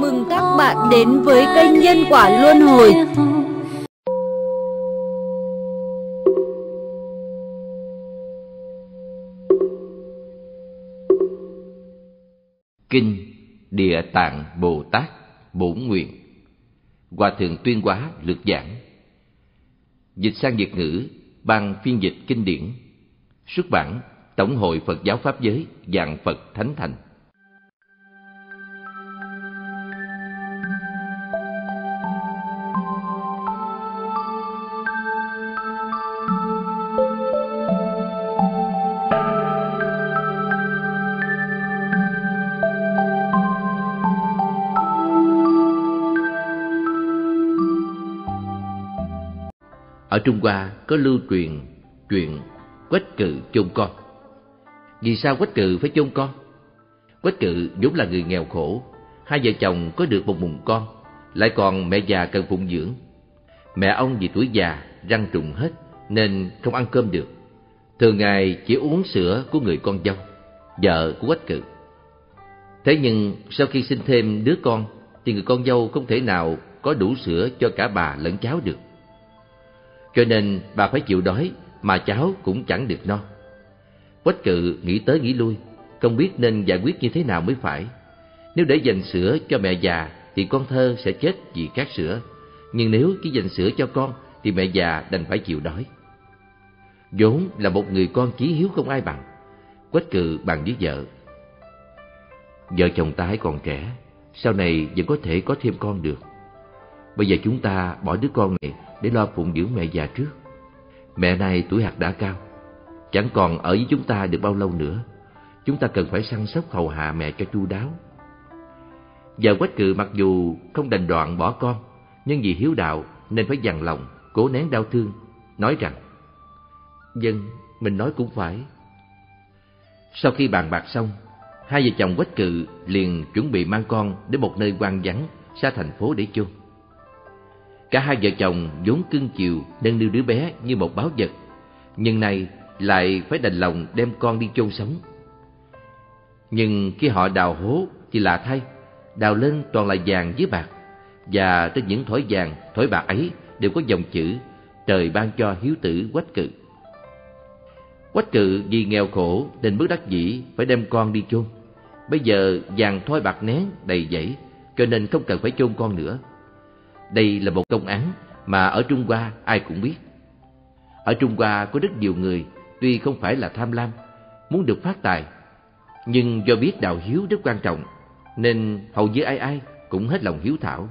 mừng các bạn đến với kênh Nhân Quả Luân Hồi. Kinh Địa Tạng Bồ Tát Bổn Nguyện. Hòa Thượng Tuyên Quá Lược Giảng. Dịch sang Việt ngữ Ban phiên dịch kinh điển. Xuất bản Tổng hội Phật giáo Pháp giới Dạng Phật Thánh Thành. Ở Trung Hoa có lưu truyền chuyện Quách cự chôn con. Vì sao Quách cự phải chôn con? Quách cự vốn là người nghèo khổ, hai vợ chồng có được một mùng con, lại còn mẹ già cần phụng dưỡng. Mẹ ông vì tuổi già, răng trùng hết nên không ăn cơm được. Thường ngày chỉ uống sữa của người con dâu, vợ của Quách cự. Thế nhưng sau khi sinh thêm đứa con thì người con dâu không thể nào có đủ sữa cho cả bà lẫn cháu được. Cho nên bà phải chịu đói mà cháu cũng chẳng được no. Quách cự nghĩ tới nghĩ lui, không biết nên giải quyết như thế nào mới phải. Nếu để dành sữa cho mẹ già thì con thơ sẽ chết vì khát sữa, nhưng nếu chỉ dành sữa cho con thì mẹ già đành phải chịu đói. vốn là một người con chí hiếu không ai bằng. Quách cự bằng với vợ. Vợ chồng ta hãy còn trẻ, sau này vẫn có thể có thêm con được. Bây giờ chúng ta bỏ đứa con này để lo phụng dưỡng mẹ già trước. Mẹ này tuổi hạt đã cao, chẳng còn ở với chúng ta được bao lâu nữa. Chúng ta cần phải săn sóc hầu hạ mẹ cho chu đáo. Vợ quách cự mặc dù không đành đoạn bỏ con, nhưng vì hiếu đạo nên phải dằn lòng, cố nén đau thương, nói rằng Dân, mình nói cũng phải. Sau khi bàn bạc xong, hai vợ chồng quách cự liền chuẩn bị mang con đến một nơi quan vắng xa thành phố để chôn. Cả hai vợ chồng vốn cưng chiều nâng niu đứa bé như một báo vật, nhưng nay lại phải đành lòng đem con đi chôn sống. Nhưng khi họ đào hố thì lạ thay, đào lên toàn là vàng với bạc, và trên những thỏi vàng, thỏi bạc ấy đều có dòng chữ trời ban cho hiếu tử quách cự. Quách cự vì nghèo khổ nên bước đắc dĩ phải đem con đi chôn. Bây giờ vàng thoi bạc nén đầy dẫy, cho nên không cần phải chôn con nữa. Đây là một công án mà ở Trung Hoa ai cũng biết. Ở Trung Hoa có rất nhiều người tuy không phải là tham lam, muốn được phát tài, nhưng do biết đạo hiếu rất quan trọng, nên hầu như ai ai cũng hết lòng hiếu thảo.